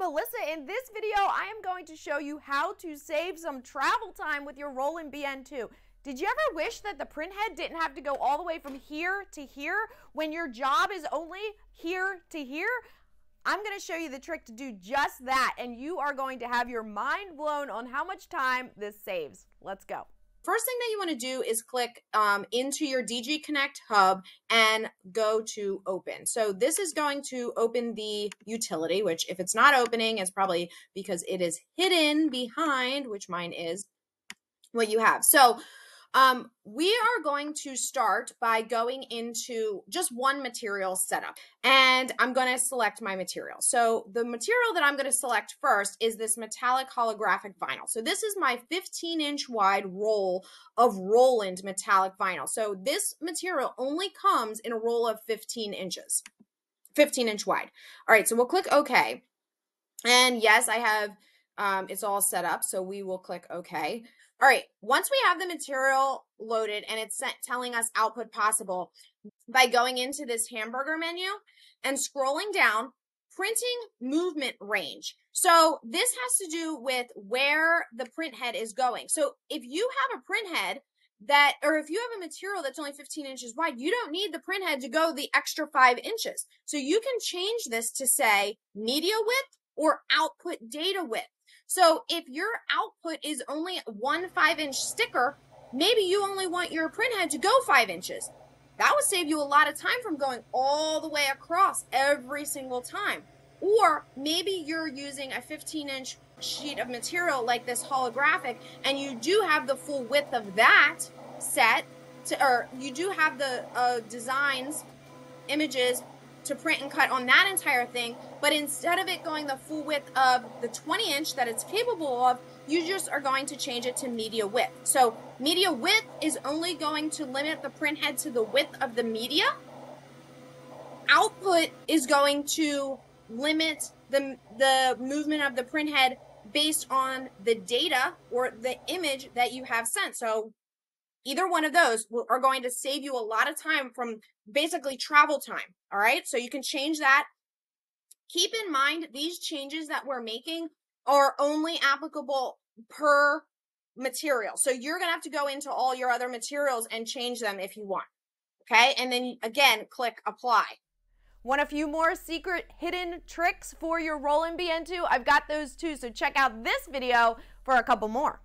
Melissa. In this video, I am going to show you how to save some travel time with your Roland BN2. Did you ever wish that the printhead didn't have to go all the way from here to here when your job is only here to here? I'm going to show you the trick to do just that, and you are going to have your mind blown on how much time this saves. Let's go. First thing that you want to do is click um, into your DG Connect hub and go to open. So this is going to open the utility, which if it's not opening, it's probably because it is hidden behind, which mine is, what you have. So um, we are going to start by going into just one material setup and I'm going to select my material. So the material that I'm going to select first is this metallic holographic vinyl. So this is my 15 inch wide roll of Roland metallic vinyl. So this material only comes in a roll of 15 inches, 15 inch wide. All right, so we'll click OK. And yes, I have, um, it's all set up. So we will click OK. All right, once we have the material loaded and it's telling us output possible by going into this hamburger menu and scrolling down, printing movement range. So this has to do with where the print head is going. So if you have a print head that, or if you have a material that's only 15 inches wide, you don't need the print head to go the extra five inches. So you can change this to say media width or output data width. So if your output is only one five inch sticker, maybe you only want your printhead to go five inches. That would save you a lot of time from going all the way across every single time. Or maybe you're using a 15 inch sheet of material like this holographic and you do have the full width of that set to, or you do have the uh, designs, images to print and cut on that entire thing, but instead of it going the full width of the 20 inch that it's capable of, you just are going to change it to media width. So media width is only going to limit the print head to the width of the media. Output is going to limit the, the movement of the print head based on the data or the image that you have sent. So either one of those will, are going to save you a lot of time from basically travel time. All right. So you can change that. Keep in mind these changes that we're making are only applicable per material. So you're going to have to go into all your other materials and change them if you want. Okay. And then again, click apply. Want a few more secret hidden tricks for your Roland BN2? I've got those too. So check out this video for a couple more.